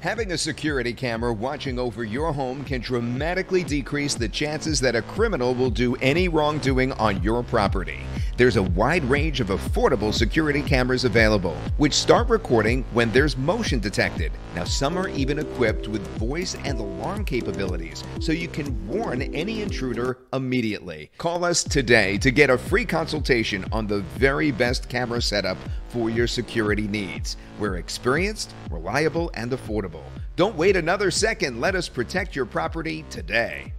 Having a security camera watching over your home can dramatically decrease the chances that a criminal will do any wrongdoing on your property. There's a wide range of affordable security cameras available, which start recording when there's motion detected. Now, some are even equipped with voice and alarm capabilities, so you can warn any intruder immediately. Call us today to get a free consultation on the very best camera setup for your security needs. We're experienced, reliable, and affordable. Don't wait another second. Let us protect your property today.